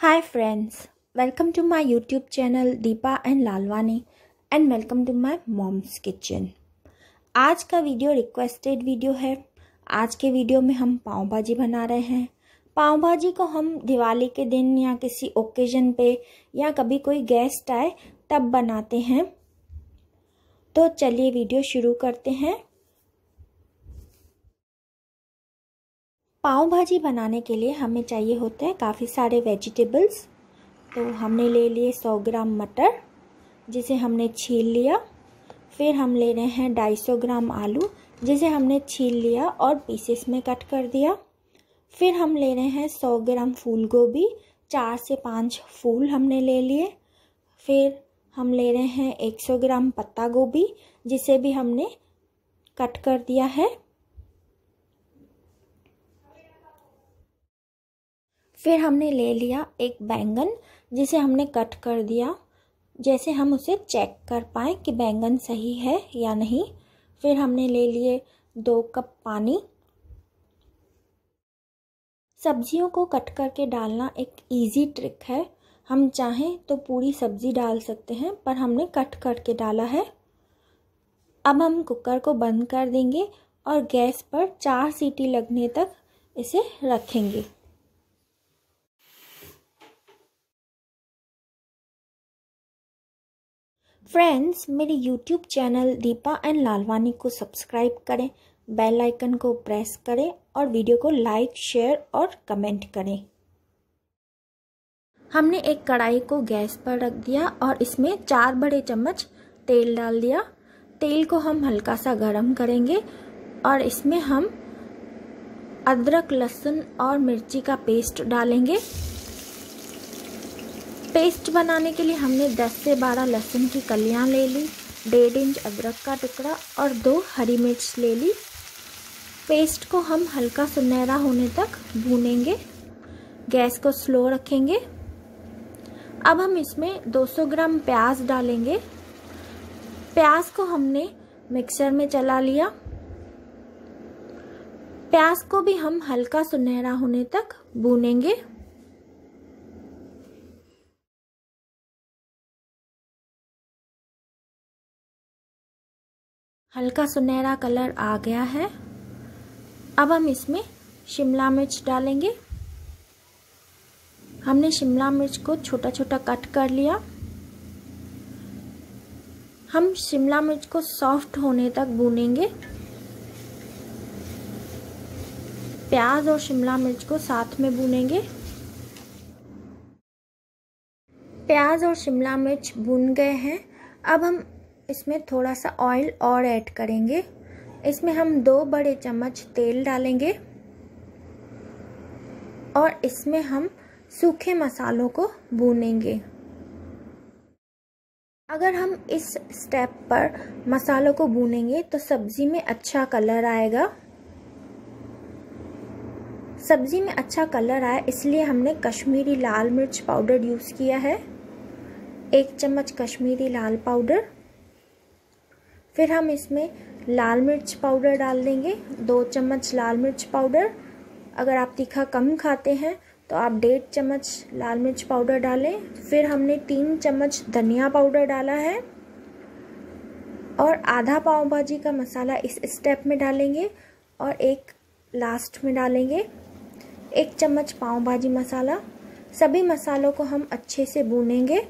Hi friends, welcome to my YouTube channel Deepa and Lalwani and welcome to my mom's kitchen. आज का video requested video है। आज के video में हम पाव भाजी बना रहे हैं। पाव भाजी को हम दिवाली के दिन या किसी ओकेजन पे या कभी कोई गेस्ट आए तब बनाते हैं। तो चलिए वीडियो शुरू करते हैं। पाव भाजी बनाने के लिए हमें चाहिए होते हैं काफ़ी सारे वेजिटेबल्स तो हमने ले लिए सौ ग्राम मटर, जिसे हमने छील लिया। फिर हम ले रहे हैं ढाई सौ ग्राम आलू, जिसे हमने छील लिया और पीसेस में कट कर दिया। फिर हम ले रहे हैं सौ ग्राम फूल गोभी चार से पाँच फूल हमने ले लिए। फिर हम ले रहे हैं एक सौ ग्राम पत्ता गोभी जिसे भी हमने कट कर दिया है। फिर हमने ले लिया एक बैंगन, जिसे हमने कट कर दिया। जैसे हम उसे चेक कर पाए कि बैंगन सही है या नहीं। फिर हमने ले लिए दो कप पानी। सब्जियों को कट करके डालना एक इजी ट्रिक है। हम चाहें तो पूरी सब्ज़ी डाल सकते हैं, पर हमने कट करके डाला है। अब हम कुकर को बंद कर देंगे और गैस पर चार सीटी लगने तक इसे रखेंगे। फ्रेंड्स मेरे YouTube channel Deepa and Lalwani को सब्सक्राइब करें बेल आइकन को प्रेस करें और वीडियो को लाइक शेयर और कमेंट करें। हमने एक कढ़ाई को गैस पर रख दिया और इसमें चार बड़े चम्मच तेल डाल दिया। तेल को हम हल्का सा गरम करेंगे और इसमें हम अदरक, लहसुन और मिर्ची का पेस्ट डालेंगे। पेस्ट बनाने के लिए हमने 10 से 12 लहसुन की कलियाँ ले ली, डेढ़ इंच अदरक का टुकड़ा और दो हरी मिर्च ले ली। पेस्ट को हम हल्का सुनहरा होने तक भूनेंगे। गैस को स्लो रखेंगे। अब हम इसमें 200 ग्राम प्याज डालेंगे। प्याज को हमने मिक्सर में चला लिया। प्याज को भी हम हल्का सुनहरा होने तक भूनेंगे। हल्का सुनहरा कलर आ गया है। अब हम इसमें शिमला मिर्च डालेंगे। हमने शिमला मिर्च को छोटा छोटा कट कर लिया। हम शिमला मिर्च को सॉफ्ट होने तक भूनेंगे। प्याज और शिमला मिर्च को साथ में भूनेंगे। प्याज और शिमला मिर्च भून गए हैं। अब हम इसमें थोड़ा सा ऑयल और ऐड करेंगे। इसमें हम दो बड़े चम्मच तेल डालेंगे और इसमें हम सूखे मसालों को भूनेंगे। अगर हम इस स्टेप पर मसालों को भूनेंगे तो सब्ज़ी में अच्छा कलर आएगा। सब्ज़ी में अच्छा कलर आए इसलिए हमने कश्मीरी लाल मिर्च पाउडर यूज़ किया है। एक चम्मच कश्मीरी लाल पाउडर फिर हम इसमें लाल मिर्च पाउडर डाल देंगे। दो चम्मच लाल मिर्च पाउडर। अगर आप तीखा कम खाते हैं तो आप डेढ़ चम्मच लाल मिर्च पाउडर डालें। फिर हमने तीन चम्मच धनिया पाउडर डाला है। और आधा पाव भाजी का मसाला इस स्टेप में डालेंगे और एक लास्ट में डालेंगे। एक चम्मच पाव भाजी मसाला। सभी मसालों को हम अच्छे से भूनेंगे।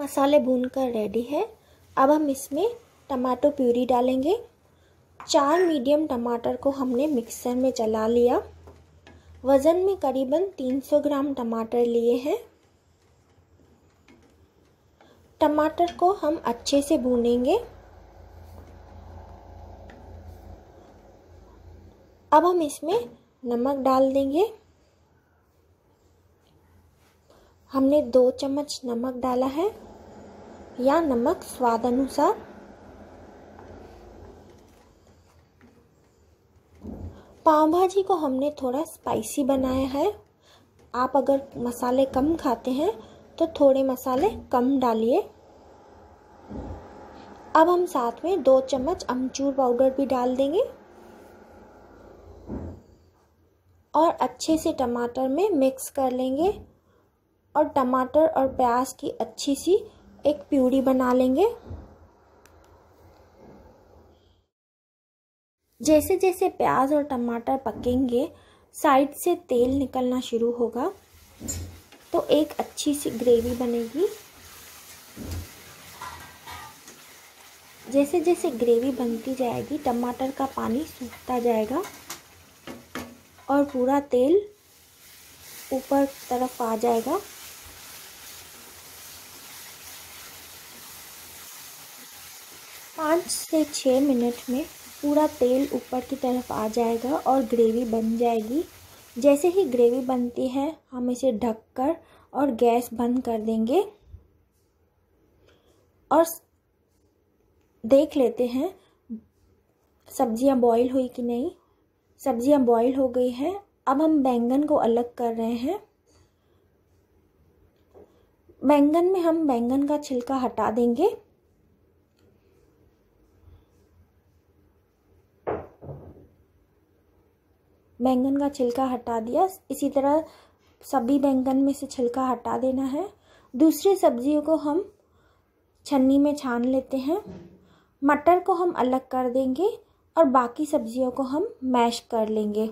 मसाले भूनकर रेडी है। अब हम इसमें टमाटो प्यूरी डालेंगे। चार मीडियम टमाटर को हमने मिक्सर में चला लिया। वज़न में करीबन 300 ग्राम टमाटर लिए हैं। टमाटर को हम अच्छे से भूनेंगे। अब हम इसमें नमक डाल देंगे। हमने दो चम्मच नमक डाला है। या नमक स्वाद अनुसार पाव भाजी को हमने थोड़ा स्पाइसी बनाया है। आप अगर मसाले कम खाते हैं तो थोड़े मसाले कम डालिए। अब हम साथ में दो चम्मच अमचूर पाउडर भी डाल देंगे। और अच्छे से टमाटर में मिक्स कर लेंगे। और टमाटर और प्याज की अच्छी सी एक प्यूरी बना लेंगे। जैसे जैसे प्याज और टमाटर पकेंगे, साइड से तेल निकलना शुरू होगा। तो एक अच्छी सी ग्रेवी बनेगी। जैसे जैसे ग्रेवी बनती जाएगी, टमाटर का पानी सूखता जाएगा और पूरा तेल ऊपर तरफ़ आ जाएगा। पाँच से छः मिनट में पूरा तेल ऊपर की तरफ़ आ जाएगा और ग्रेवी बन जाएगी। जैसे ही ग्रेवी बनती है, हम इसे ढककर और गैस बंद कर देंगे। और देख लेते हैं, सब्ज़ियाँ बॉईल हुई कि नहीं। सब्ज़ियाँ बॉईल हो गई हैं। अब हम बैंगन को अलग कर रहे हैं। बैंगन में हम बैंगन का छिलका हटा देंगे। बैंगन का छिलका हटा दिया। इसी तरह सभी बैंगन में से छिलका हटा देना है। दूसरी सब्जियों को हम छन्नी में छान लेते हैं। मटर को हम अलग कर देंगे और बाकी सब्जियों को हम मैश कर लेंगे।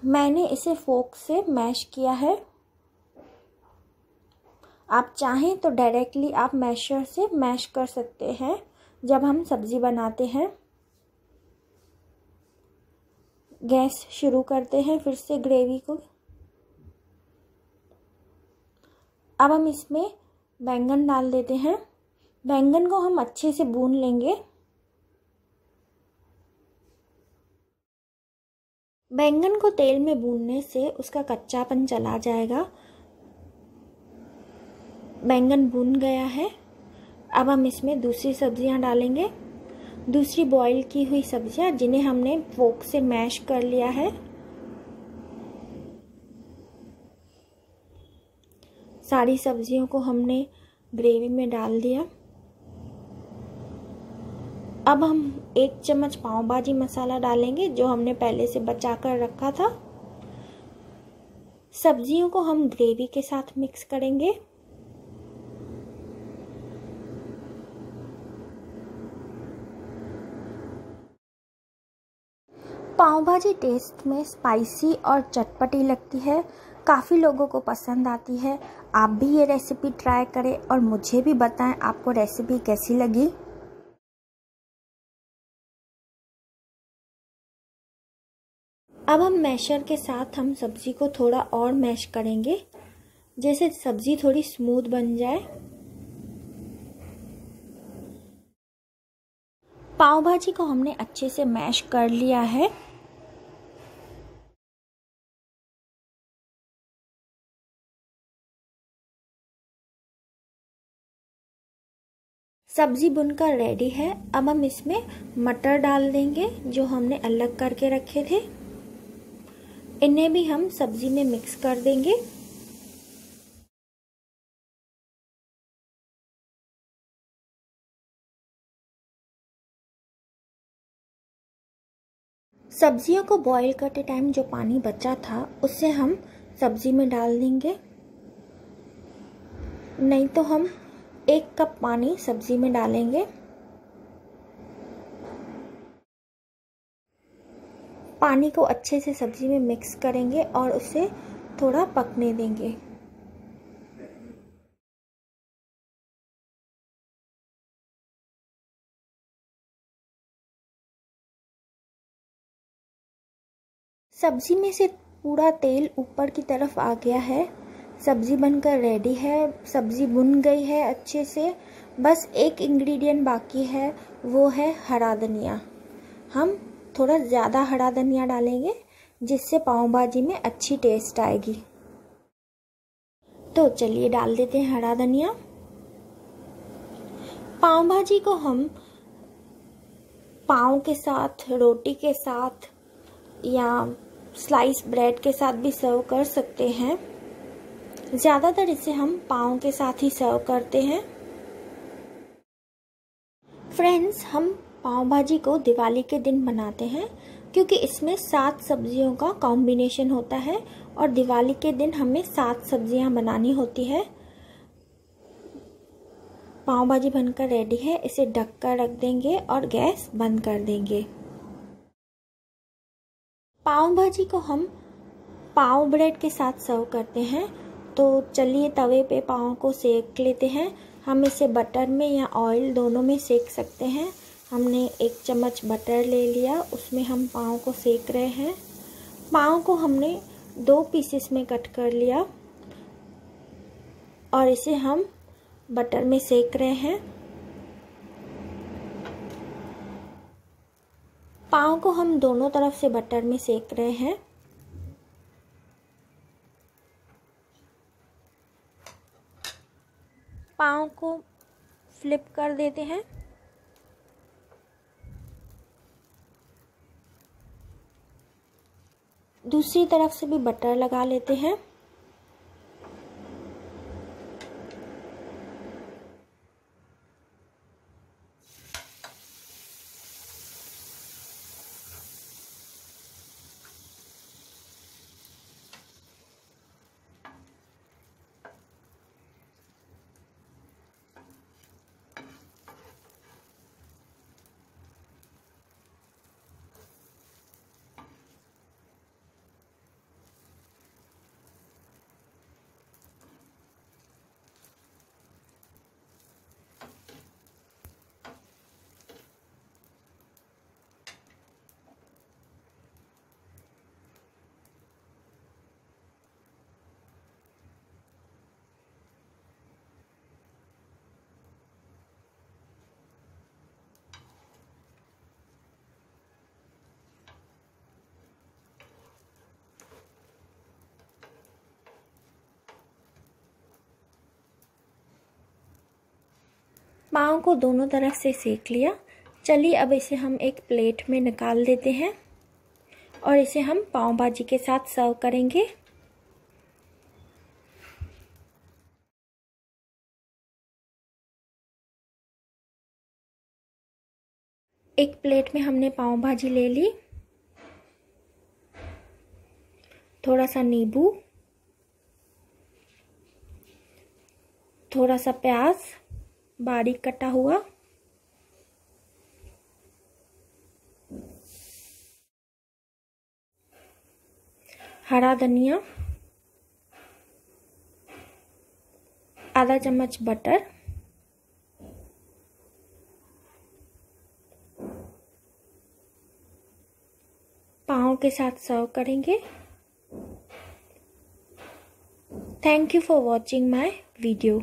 मैंने इसे फोक से मैश किया है। आप चाहें तो डायरेक्टली आप मैशर से मैश कर सकते हैं। जब हम सब्ज़ी बनाते हैं, गैस शुरू करते हैं फिर से ग्रेवी को। अब हम इसमें बैंगन डाल देते हैं। बैंगन को हम अच्छे से भून लेंगे। बैंगन को तेल में भूनने से उसका कच्चापन चला जाएगा। बैंगन भून गया है। अब हम इसमें दूसरी सब्ज़ियाँ डालेंगे। दूसरी बॉईल की हुई सब्ज़ियाँ, जिन्हें हमने फोक से मैश कर लिया है। सारी सब्जियों को हमने ग्रेवी में डाल दिया। अब हम एक चम्मच पाव भाजी मसाला डालेंगे, जो हमने पहले से बचा कर रखा था। सब्जियों को हम ग्रेवी के साथ मिक्स करेंगे। पाव भाजी टेस्ट में स्पाइसी और चटपटी लगती है। काफ़ी लोगों को पसंद आती है। आप भी ये रेसिपी ट्राई करें और मुझे भी बताएँ आपको रेसिपी कैसी लगी। अब हम मैशर के साथ हम सब्ज़ी को थोड़ा और मैश करेंगे। जैसे सब्ज़ी थोड़ी स्मूथ बन जाए। पाव भाजी को हमने अच्छे से मैश कर लिया है। सब्ज़ी बुनकर रेडी है। अब हम इसमें मटर डाल देंगे, जो हमने अलग करके रखे थे। इन्हें भी हम सब्ज़ी में मिक्स कर देंगे। सब्जियों को बॉईल करते टाइम जो पानी बचा था, उसे हम सब्ज़ी में डाल देंगे। नहीं तो हम एक कप पानी सब्ज़ी में डालेंगे। पानी को अच्छे से सब्ज़ी में मिक्स करेंगे और उसे थोड़ा पकने देंगे। सब्ज़ी में से पूरा तेल ऊपर की तरफ़ आ गया है। सब्ज़ी बनकर रेडी है, सब्ज़ी बुन गई है अच्छे से। बस एक इंग्रेडिएंट बाकी है, वो है हरा धनिया। हम थोड़ा ज़्यादा हरा धनिया डालेंगे, जिससे पाव भाजी में अच्छी टेस्ट आएगी। तो चलिए डाल देते हैं हरा धनिया। पाव भाजी को हम पाव के साथ, रोटी के साथ या स्लाइस ब्रेड के साथ भी सर्व कर सकते हैं। ज़्यादातर इसे हम पाव के साथ ही सर्व करते हैं। फ्रेंड्स, हम पाव भाजी को दिवाली के दिन बनाते हैं, क्योंकि इसमें सात सब्जियों का कॉम्बिनेशन होता है और दिवाली के दिन हमें सात सब्ज़ियाँ बनानी होती है। पाव भाजी बनकर रेडी है, इसे ढक कर रख देंगे और गैस बंद कर देंगे। पाव भाजी को हम पाव ब्रेड के साथ सर्व करते हैं तो चलिए तवे पे पाव को सेक लेते हैं। हम इसे बटर में या ऑयल दोनों में सेक सकते हैं। हमने एक चम्मच बटर ले लिया, उसमें हम पाव को सेक रहे हैं। पाव को हमने दो पीसेस में कट कर लिया और इसे हम बटर में सेक रहे हैं। पाव को हम दोनों तरफ़ से बटर में सेक रहे हैं। पाव को फ्लिप कर देते हैं। दूसरी तरफ़ से भी बटर लगा लेते हैं। पाव को दोनों तरफ़ से सेक लिया। चलिए अब इसे हम एक प्लेट में निकाल देते हैं और इसे हम पाव भाजी के साथ सर्व करेंगे। एक प्लेट में हमने पाव भाजी ले ली। थोड़ा सा नींबू, थोड़ा सा प्याज बारीक कटा हुआ। हरा धनिया, आधा चम्मच बटर, पाव के साथ सर्व करेंगे। Thank you for watching my video